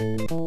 Metal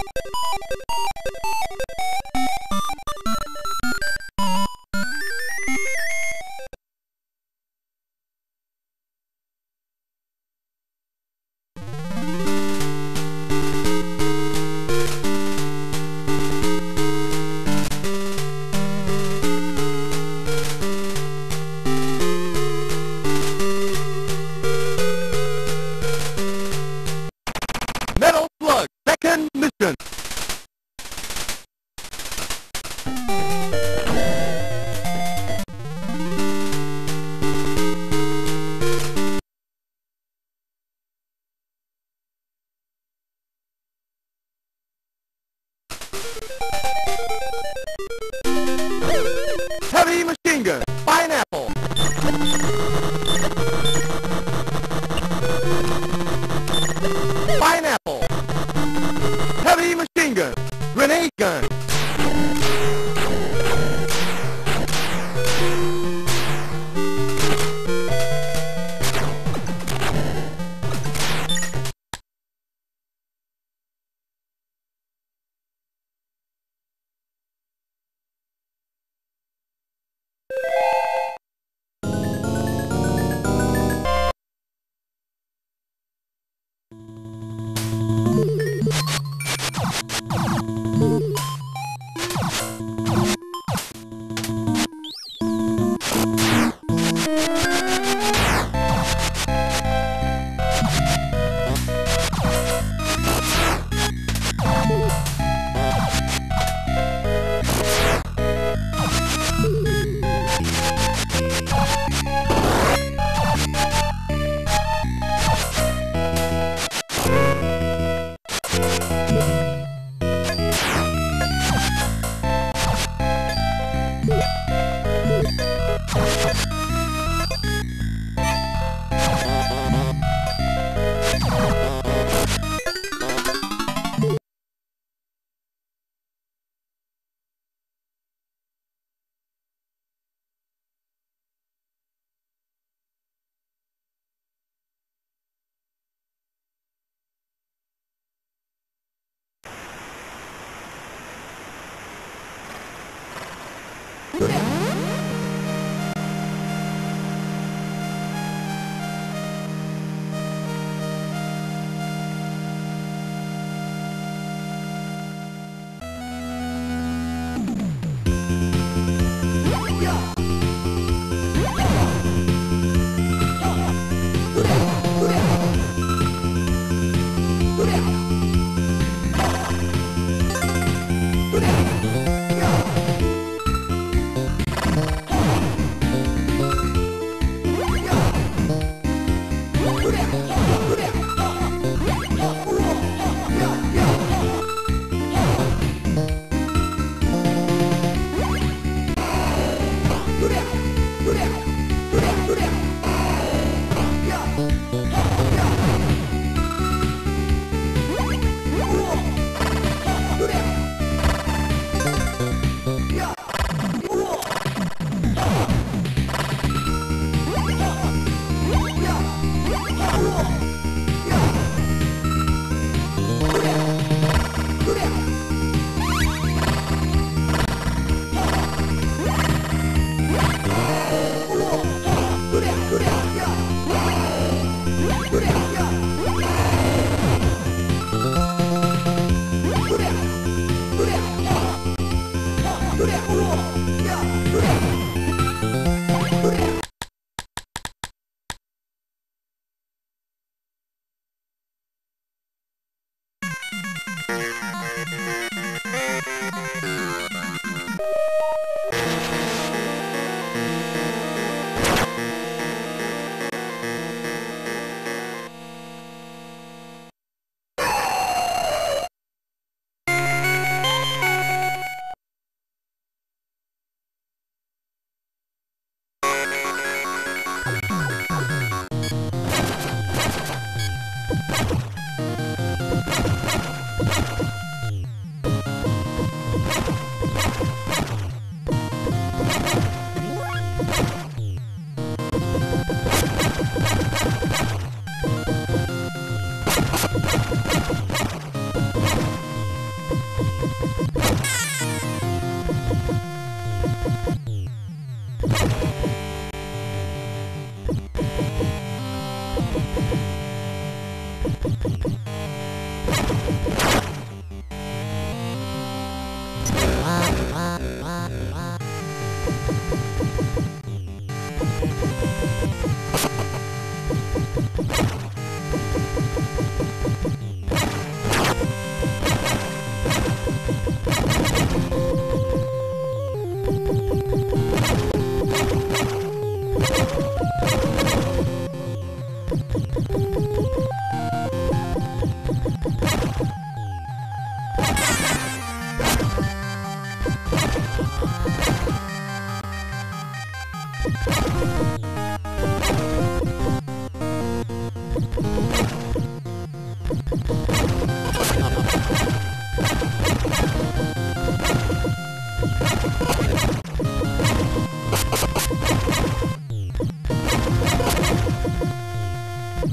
Thank you. Finger. Yeah. you